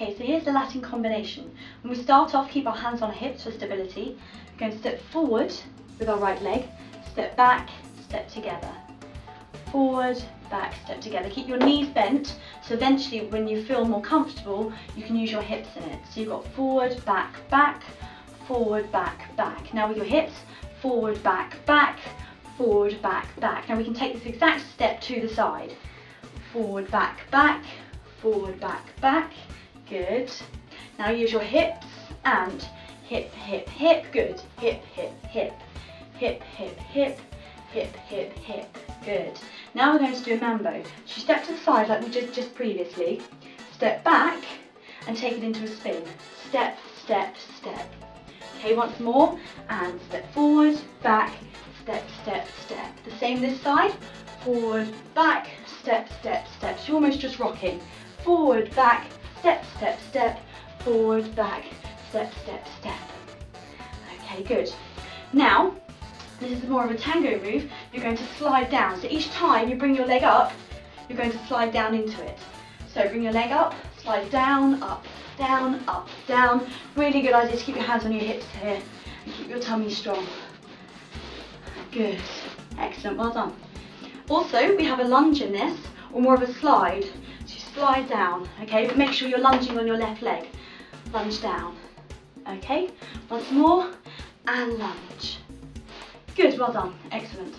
Okay, so here's the Latin combination. When we start off, keep our hands on our hips for stability. We're going to step forward with our right leg, step back, step together. Forward, back, step together. Keep your knees bent, so eventually when you feel more comfortable, you can use your hips in it. So you've got forward, back, back, forward, back, back. Now with your hips, forward, back, back, forward, back, back. Now we can take this exact step to the side. Forward, back, back, forward, back, back. Good. Now use your hips and hip, hip, hip. Good. Hip, hip, hip. Hip, hip, hip. Hip, hip, hip. Good. Now we're going to do a mambo. So step to the side like we did just previously. Step back and take it into a spin. Step, step, step. Okay, once more. And step forward, back, step, step, step. The same this side. Forward, back, step, step, step. So you're almost just rocking. Forward, back, step, step, step. Forward, back, step, step, step. Okay, good. Now, this is more of a tango move. You're going to slide down. So each time you bring your leg up, you're going to slide down into it. So bring your leg up, slide down, up, down, up, down. Really good idea to keep your hands on your hips here and keep your tummy strong. Good. Excellent, well done. Also, we have a lunge in this, or more of a slide. So slide down, okay? But make sure you're lunging on your left leg. Lunge down. Okay? Once more, and lunge. Good, well done. Excellent.